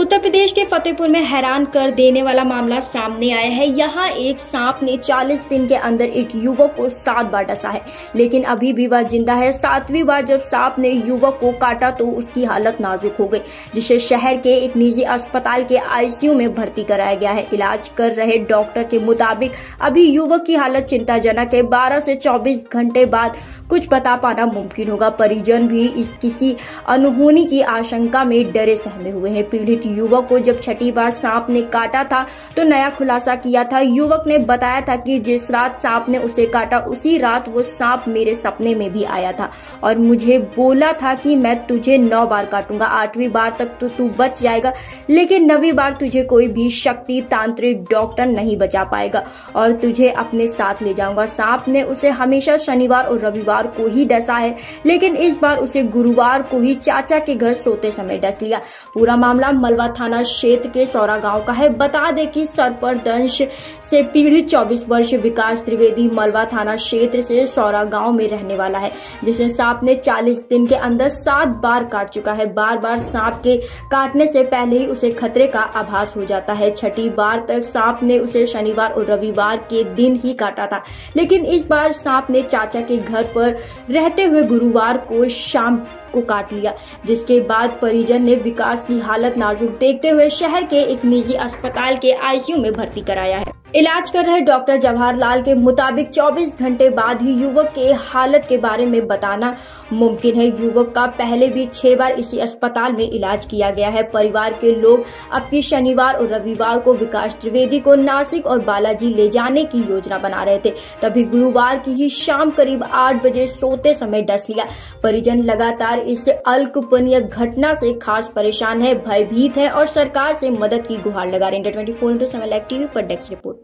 उत्तर प्रदेश के फतेहपुर में हैरान कर देने वाला मामला सामने आया है। यहाँ एक सांप ने 40 दिन के अंदर एक युवक को सात बार डसा है। लेकिन अभी भी वह ज़िंदा है। सातवीं बार जब सांप ने युवक को काटा तो उसकी हालत नाजुक हो गई, जिसे शहर के एक निजी अस्पताल के आईसीयू में भर्ती कराया गया है। इलाज कर रहे डॉक्टर के मुताबिक अभी युवक की हालत चिंताजनक है। बारह से चौबीस घंटे बाद कुछ बता पाना मुमकिन होगा। परिजन भी इस किसी अनहोनी की आशंका में डरे सहमे हुए हैं। पीड़ित युवक को जब छठी बार सांप ने काटा था तो नया खुलासा किया था। युवक ने बताया था कि जिस रात सांप ने उसे काटा, उसी रात वो सांप मेरे सपने में भी आया था। और मुझे बोला था कि मैं तुझे नौ बार काटूँगा। आठवीं बार तक तो तू बच जाएगा, लेकिन नवी बार तुझे कोई भी शक्ति तांत्रिक डॉक्टर नहीं बचा पाएगा। और तुझे अपने साथ ले जाऊँगा। सांप ने उसे हमेशा शनिवार और रविवार को ही डसा है, लेकिन इस बार उसे गुरुवार को ही चाचा के घर सोते समय डस लिया। पूरा मामला मलवा थाना क्षेत्र के सौरा गाँव का है। बता दें कि सरपरदंश से पीड़ित 24 वर्ष विकास त्रिवेदी मलवा थाना क्षेत्र से सौरा गाँव में रहने वाला है, जिसे सांप ने 40 दिन के अंदर सात बार काट चुका है। बार बार सांप के काटने से पहले ही उसे खतरे का आभास हो जाता है। छठी बार तक सांप ने उसे शनिवार और रविवार के दिन ही काटा था, लेकिन इस बार सांप ने चाचा के घर पर रहते हुए गुरुवार को शाम को काट लिया, जिसके बाद परिजन ने विकास की हालत नाजुक देखते हुए शहर के एक निजी अस्पताल के आईसीयू में भर्ती कराया है। इलाज कर रहे डॉक्टर जवाहरलाल के मुताबिक 24 घंटे बाद ही युवक के हालत के बारे में बताना मुमकिन है। युवक का पहले भी छह बार इसी अस्पताल में इलाज किया गया है। परिवार के लोग अब की शनिवार और रविवार को विकास त्रिवेदी को नासिक और बालाजी ले जाने की योजना बना रहे थे। तभी गुरुवार की ही शाम करीब आठ बजे सोते समय डस लिया। परिजन लगातार इस अल्पनीय घटना से खास परेशान है, भयभीत है और सरकार से मदद की गुहार लगा रहे हैं। Twenty four into seven live TV पर डेस्क रिपोर्ट।